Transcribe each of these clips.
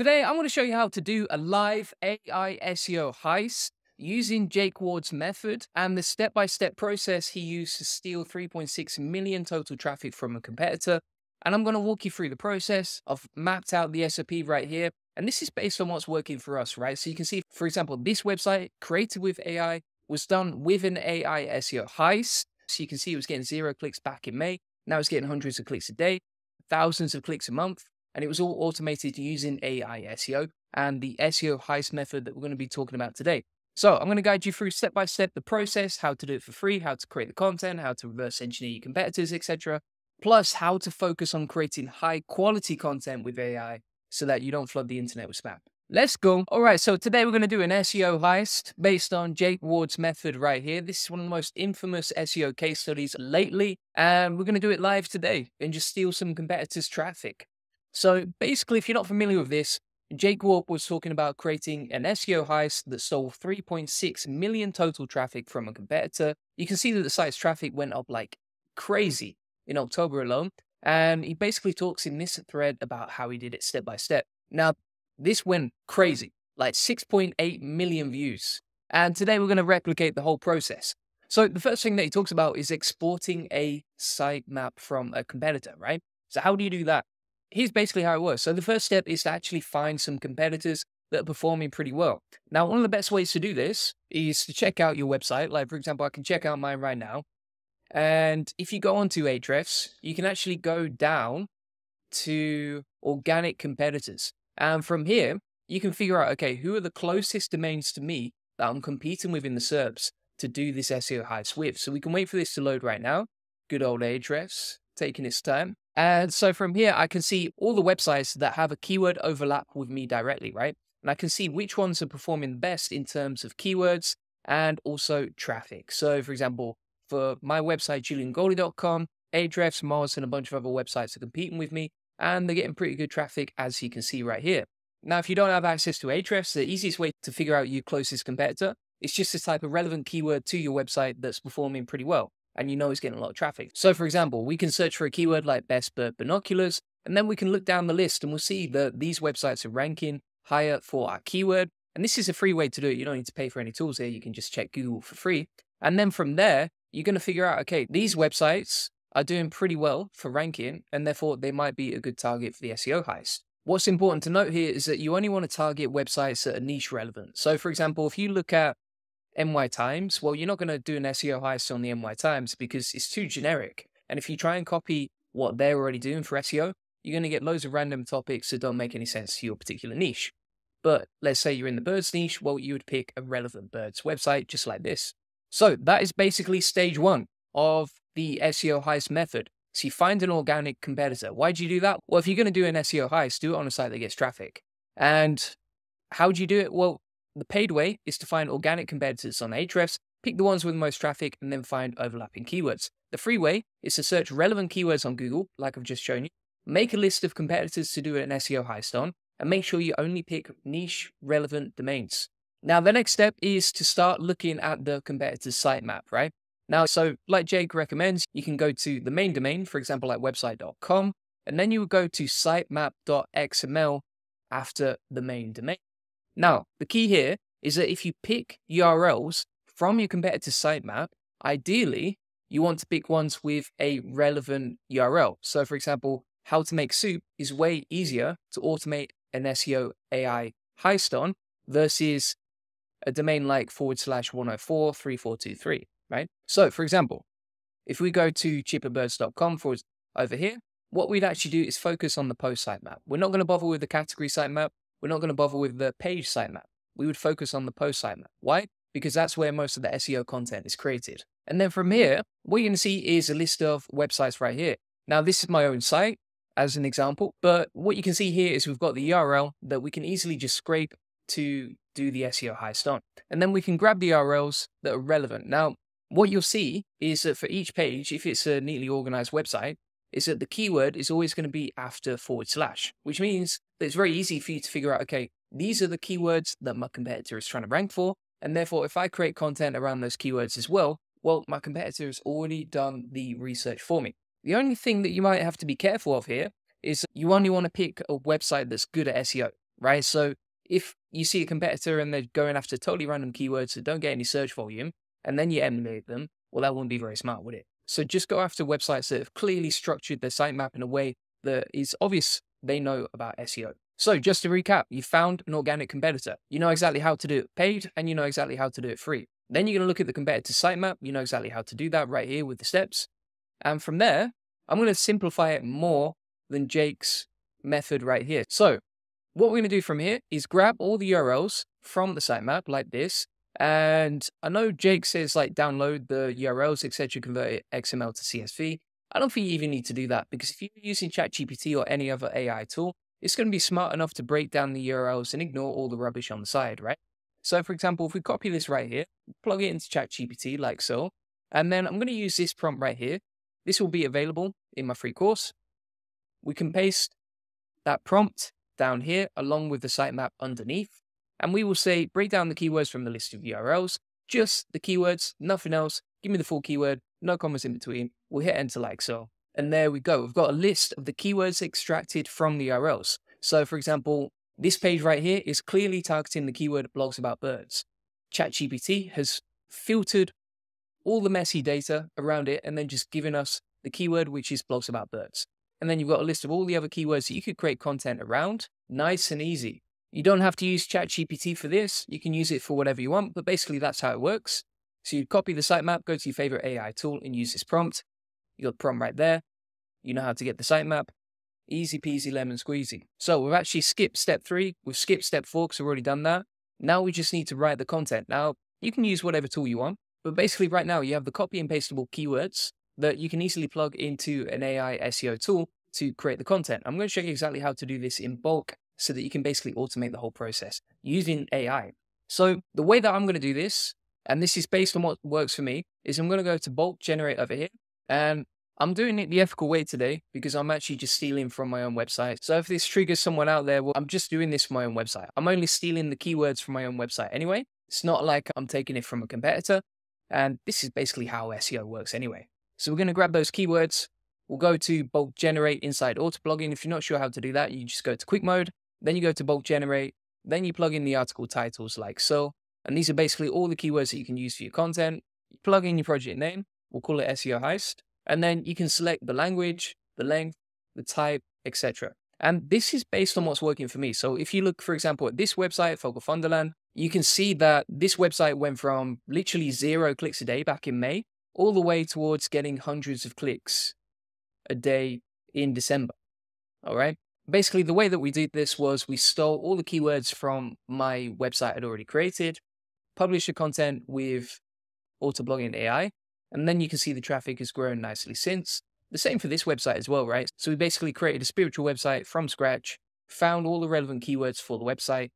Today, I'm going to show you how to do a live AI SEO heist using Jake Ward's method and the step-by-step process he used to steal 3.6 million total traffic from a competitor. And I'm going to walk you through the process. I've mapped out the SOP right here. And this is based on what's working for us, right? So you can see, for example, this website created with AI was done with an AI SEO heist. So you can see it was getting zero clicks back in May. Now it's getting hundreds of clicks a day, thousands of clicks a month and it was all automated using AI SEO and the SEO heist method that we're going to be talking about today. So I'm going to guide you through step by step the process, how to do it for free, how to create the content, how to reverse engineer your competitors, etc. Plus how to focus on creating high quality content with AI so that you don't flood the internet with spam. Let's go. All right, so today we're going to do an SEO heist based on Jake Ward's method right here. This is one of the most infamous SEO case studies lately, and we're going to do it live today and just steal some competitors' traffic. So basically, if you're not familiar with this, Jake Ward was talking about creating an SEO heist that stole 3.6 million total traffic from a competitor. You can see that the site's traffic went up like crazy in October alone. And he basically talks in this thread about how he did it step by step. Now, this went crazy, like 6.8 million views. And today we're going to replicate the whole process. So the first thing that he talks about is exporting a sitemap from a competitor, right? So how do you do that? Here's basically how it works. So the first step is to actually find some competitors that are performing pretty well. Now, one of the best ways to do this is to check out your website. Like, for example, I can check out mine right now. And if you go onto Ahrefs, you can actually go down to organic competitors. And from here, you can figure out, okay, who are the closest domains to me that I'm competing with in the SERPs to do this SEO heist with. So we can wait for this to load right now. Good old Ahrefs, taking its time. And so from here, I can see all the websites that have a keyword overlap with me directly, right? And I can see which ones are performing best in terms of keywords and also traffic. So for example, for my website, juliangoldie.com, Ahrefs, Moz, and a bunch of other websites are competing with me, and they're getting pretty good traffic, as you can see right here. Now, if you don't have access to Ahrefs, the easiest way to figure out your closest competitor is just to type a relevant keyword to your website that's performing pretty well and you know it's getting a lot of traffic. So for example, we can search for a keyword like best bird binoculars, and then we can look down the list and we'll see that these websites are ranking higher for our keyword. And this is a free way to do it. You don't need to pay for any tools here. You can just check Google for free. And then from there, you're going to figure out, okay, these websites are doing pretty well for ranking, and therefore they might be a good target for the SEO heist. What's important to note here is that you only want to target websites that are niche relevant. So for example, if you look at NY Times, well, you're not going to do an SEO heist on the NY Times because it's too generic. And if you try and copy what they're already doing for SEO, you're going to get loads of random topics that don't make any sense to your particular niche. But let's say you're in the birds niche, well, you would pick a relevant birds website just like this. So that is basically stage one of the SEO heist method. So you find an organic competitor. Why do you do that? Well, if you're going to do an SEO heist, do it on a site that gets traffic. And how do you do it? Well, the paid way is to find organic competitors on Ahrefs, pick the ones with the most traffic, and then find overlapping keywords. The free way is to search relevant keywords on Google, like I've just shown you, make a list of competitors to do an SEO heist on, and make sure you only pick niche relevant domains. Now, the next step is to start looking at the competitor's sitemap, right? Now, so like Jake recommends, you can go to the main domain, for example, like website.com, and then you would go to sitemap.xml after the main domain. Now, the key here is that if you pick URLs from your competitor's sitemap, ideally, you want to pick ones with a relevant URL. So, for example, how to make soup is way easier to automate an SEO AI heist on versus a domain like forward slash 104 3423, right? So, for example, if we go to chipperbirds.com forward over here, what we'd actually do is focus on the post sitemap. We're not going to bother with the category sitemap. We're not going to bother with the page sitemap. We would focus on the post sitemap. Why? Because that's where most of the SEO content is created. And then from mm. here, what you're going to see is a list of websites right here. Now, this is my own site as an example, but what you can see here is we've got the URL that we can easily just scrape to do the SEO heist on. And then we can grab the URLs that are relevant. Now, what you'll see is that for each page, if it's a neatly organized website, is that the keyword is always going to be after forward slash, which means that it's very easy for you to figure out, okay, these are the keywords that my competitor is trying to rank for. And therefore, if I create content around those keywords as well, well, my competitor has already done the research for me. The only thing that you might have to be careful of here is you only want to pick a website that's good at SEO. right? So if you see a competitor and they're going after totally random keywords that don't get any search volume, and then you emulate them, well, that wouldn't be very smart, would it? So just go after websites that have clearly structured their sitemap in a way that is obvious they know about SEO. So just to recap, you found an organic competitor. You know exactly how to do it paid and you know exactly how to do it free. Then you're going to look at the competitor sitemap. You know exactly how to do that right here with the steps. And from there, I'm going to simplify it more than Jake's method right here. So what we're going to do from here is grab all the URLs from the sitemap like this. And I know Jake says like download the URLs, etc., convert it XML to CSV. I don't think you even need to do that because if you're using ChatGPT or any other AI tool, it's going to be smart enough to break down the URLs and ignore all the rubbish on the side, right? So for example, if we copy this right here, plug it into ChatGPT like so, and then I'm going to use this prompt right here. This will be available in my free course. We can paste that prompt down here along with the sitemap underneath. And we will say, break down the keywords from the list of URLs, just the keywords, nothing else. Give me the full keyword, no commas in between. We'll hit enter like so. And there we go. We've got a list of the keywords extracted from the URLs. So for example, this page right here is clearly targeting the keyword blogs about birds. ChatGPT has filtered all the messy data around it and then just given us the keyword, which is blogs about birds. And then you've got a list of all the other keywords that you could create content around. Nice and easy. You don't have to use ChatGPT for this. You can use it for whatever you want, but basically that's how it works. So you copy the sitemap, go to your favorite AI tool and use this prompt. You got the prompt right there. You know how to get the sitemap. Easy peasy lemon squeezy. So we've actually skipped step three. We've skipped step four because we've already done that. Now we just need to write the content. Now you can use whatever tool you want, but basically right now you have the copy and pastable keywords that you can easily plug into an AI SEO tool to create the content. I'm going to show you exactly how to do this in bulk so that you can basically automate the whole process using AI. So the way that I'm going to do this, and this is based on what works for me, is I'm going to go to bulk generate over here. And I'm doing it the ethical way today because I'm actually just stealing from my own website. So if this triggers someone out there, well, I'm just doing this from my own website. I'm only stealing the keywords from my own website anyway. It's not like I'm taking it from a competitor. And this is basically how SEO works anyway. So we're going to grab those keywords. We'll go to bulk generate inside auto blogging. If you're not sure how to do that, you just go to quick mode. Then you go to bulk generate. Then you plug in the article titles like so. And these are basically all the keywords that you can use for your content. You plug in your project name. We'll call it SEO Heist. And then you can select the language, the length, the type, etc. And this is based on what's working for me. So if you look, for example, at this website, Fogle Thunderland, you can see that this website went from literally zero clicks a day back in May all the way towards getting hundreds of clicks a day in December. All right. Basically, the way that we did this was we stole all the keywords from my website I'd already created, published the content with Autoblogging AI, and then you can see the traffic has grown nicely since. The same for this website as well, right? So we basically created a spiritual website from scratch, found all the relevant keywords for the website,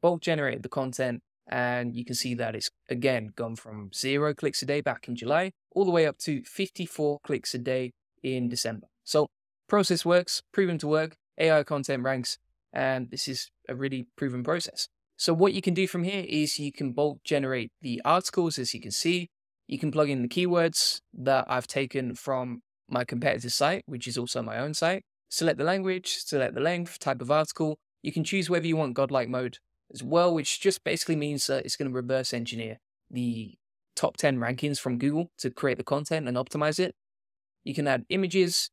bulk generated the content, and you can see that it's again gone from zero clicks a day back in July all the way up to 54 clicks a day in December. So process works, proven to work, AI content ranks, and this is a really proven process. So what you can do from here is you can bulk generate the articles as you can see. You can plug in the keywords that I've taken from my competitor's site, which is also my own site. Select the language, select the length, type of article. You can choose whether you want godlike mode as well, which just basically means that it's going to reverse engineer the top 10 rankings from Google to create the content and optimize it. You can add images,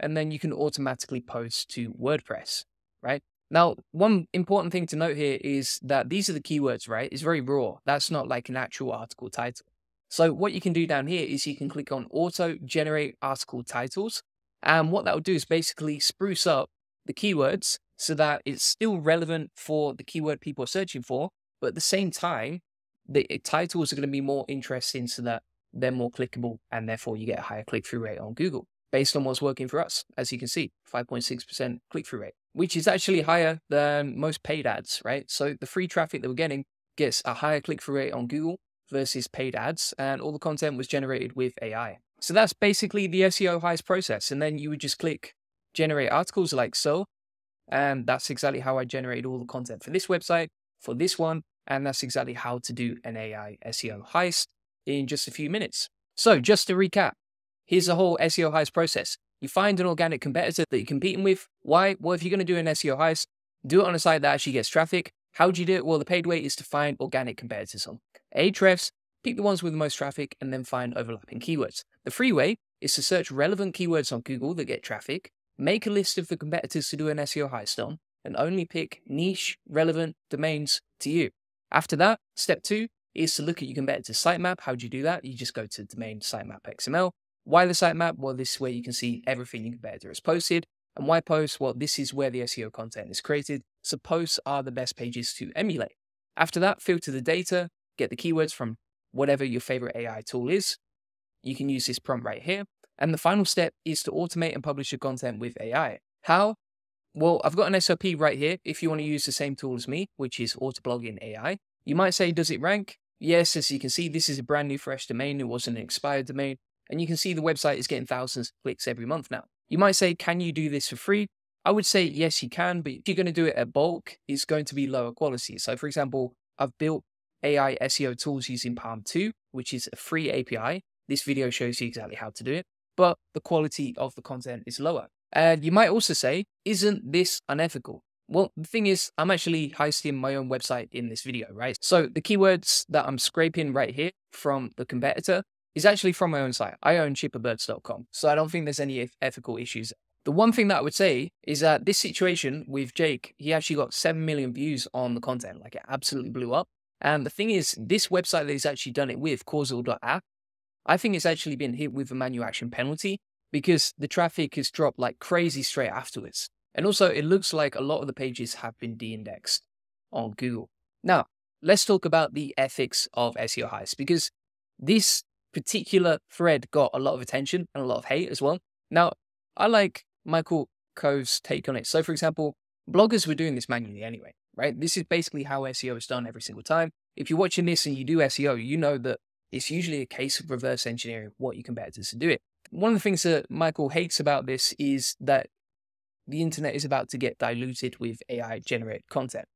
and then you can automatically post to WordPress, right? Now, one important thing to note here is that these are the keywords, right? It's very raw. That's not like an actual article title. So what you can do down here is you can click on auto generate article titles. And what that will do is basically spruce up the keywords so that it's still relevant for the keyword people are searching for. But at the same time, the eh, titles are going to be more interesting so that they're more clickable and therefore you get a higher click through rate on Google based on what's working for us. As you can see, 5.6% click through rate, which is actually higher than most paid ads, right? So the free traffic that we're getting gets a higher click through rate on Google versus paid ads, and all the content was generated with AI. So that's basically the SEO Heist process. And then you would just click generate articles like so. And that's exactly how I generated all the content for this website, for this one. And that's exactly how to do an AI SEO heist in just a few minutes. So just to recap, here's the whole SEO heist process. You find an organic competitor that you're competing with. Why? Well, if you're going to do an SEO heist, Do it on a site that actually gets traffic. How do you do it? Well, the paid way is to find organic competitors on Ahrefs, pick the ones with the most traffic, and then find overlapping keywords. The free way is to search relevant keywords on Google that get traffic, make a list of the competitors to do an SEO heist on, and only pick niche, relevant domains to you. After that, step two is to look at your competitor's sitemap. How do you do that? You just go to domain sitemap XML. Why the sitemap? Well, this is where you can see everything your competitor has posted. And why posts? Well, this is where the SEO content is created. So posts are the best pages to emulate. After that, filter the data, get the keywords from whatever your favorite AI tool is. You can use this prompt right here. And the final step is to automate and publish your content with AI. How? Well, I've got an SOP right here if you want to use the same tool as me, which is Autoblogging AI. You might say, does it rank? Yes, as you can see, this is a brand new fresh domain. It wasn't an expired domain. And you can see the website is getting thousands of clicks every month now. You might say, can you do this for free? I would say, yes, you can, but if you're going to do it at bulk, it's going to be lower quality. So, for example, I've built AI SEO tools using PaLM 2, which is a free API. This video shows you exactly how to do it, but the quality of the content is lower. And you might also say, isn't this unethical? Well, the thing is, I'm actually hosting my own website in this video, right? So the keywords that I'm scraping right here from the competitor is actually from my own site. I own chipperbirds.com. So I don't think there's any ethical issues. The one thing that I would say is that this situation with Jake, he actually got 7 million views on the content. Like it absolutely blew up. And the thing is, this website that he's actually done it with, causal.app, I think it's actually been hit with a manual action penalty because the traffic has dropped like crazy straight afterwards. And also, it looks like a lot of the pages have been de indexed on Google. Now, let's talk about the ethics of SEO Heist because this particular thread got a lot of attention and a lot of hate as well. Now, I like Michael Cove's take on it. So, for example, bloggers were doing this manually anyway, right? This is basically how SEO is done every single time. If you're watching this and you do SEO, you know that it's usually a case of reverse engineering what your competitors to do it. One of the things that Michael hates about this is that the internet is about to get diluted with AI generated content.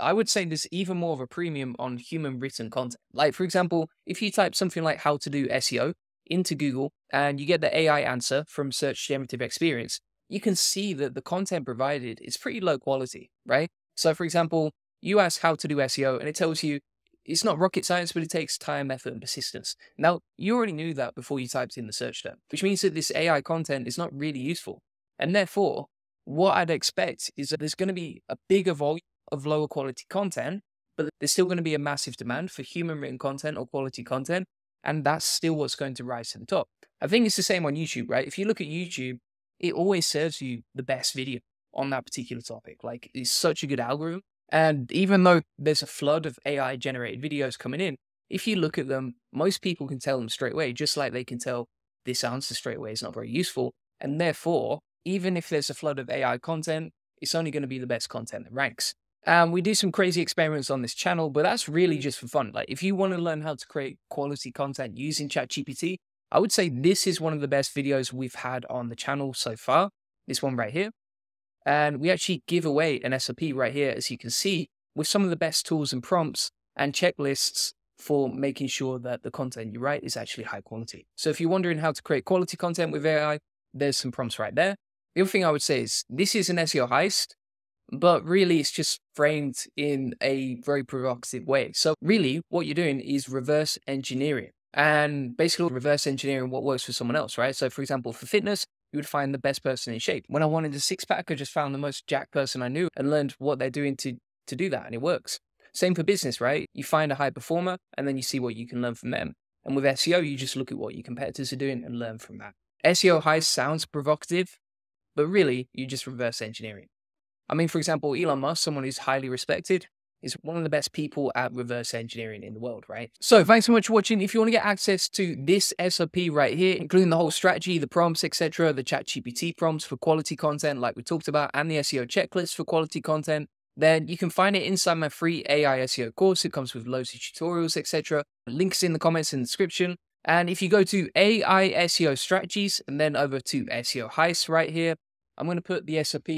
I would say there's even more of a premium on human written content. Like, for example, if you type something like how to do SEO into Google and you get the AI answer from Search Generative Experience, you can see that the content provided is pretty low quality, right? So, for example, you ask how to do SEO and it tells you it's not rocket science, but it takes time, effort, and persistence. Now, you already knew that before you typed in the search term, which means that this AI content is not really useful. And therefore, what I'd expect is that there's going to be a bigger volume of lower quality content, but there's still going to be a massive demand for human written content or quality content. And that's still what's going to rise to the top. I think it's the same on YouTube, right? If you look at YouTube, it always serves you the best video on that particular topic. Like it's such a good algorithm. And even though there's a flood of AI generated videos coming in, if you look at them, most people can tell them straight away, just like they can tell this answer straight away is not very useful. And therefore, even if there's a flood of AI content, it's only going to be the best content that ranks. And we do some crazy experiments on this channel, but that's really mm. just for fun. Like if you want to learn how to create quality content using ChatGPT, I would say this is one of the best videos we've had on the channel so far. This one right here. And we actually give away an SOP right here, as you can see, with some of the best tools and prompts and checklists for making sure that the content you write is actually high quality. So if you're wondering how to create quality content with AI, there's some prompts right there. The other thing I would say is this is an SEO heist, but really it's just framed in a very provocative way. So really what you're doing is reverse engineering and basically reverse engineering what works for someone else, right? So for example, for fitness, you would find the best person in shape. When I wanted a six pack, I just found the most jacked person I knew and learned what they're doing to, to do that. And it works. Same for business, right? You find a high performer and then you see what you can learn from them. And with SEO, you just look at what your competitors are doing and learn from that. SEO heist sounds provocative, but really, you just reverse engineering. I mean, for example, Elon Musk, someone who's highly respected, is one of the best people at reverse engineering in the world, right? So thanks so much for watching. If you want to get access to this SOP right here, including the whole strategy, the prompts, etc., the ChatGPT prompts for quality content like we talked about, and the SEO checklist for quality content, then you can find it inside my free AI SEO course. It comes with loads of tutorials, etc. Links in the comments and description. And if you go to AI SEO strategies and then over to SEO heist right here, I'm going to put the SOP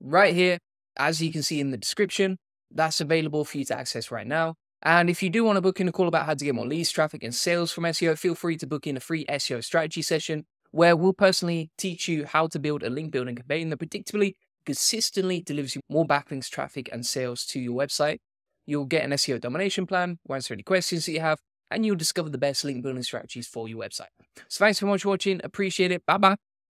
right here, as you can see in the description. That's available for you to access right now. And if you do want to book in a call about how to get more leads, traffic, and sales from SEO, feel free to book in a free SEO strategy session where we'll personally teach you how to build a link building campaign that predictably consistently delivers you more backlinks, traffic, and sales to your website. You'll get an SEO domination plan, will answer any questions that you have, and you'll discover the best link building strategies for your website. So thanks so much for watching. Appreciate it. Bye bye.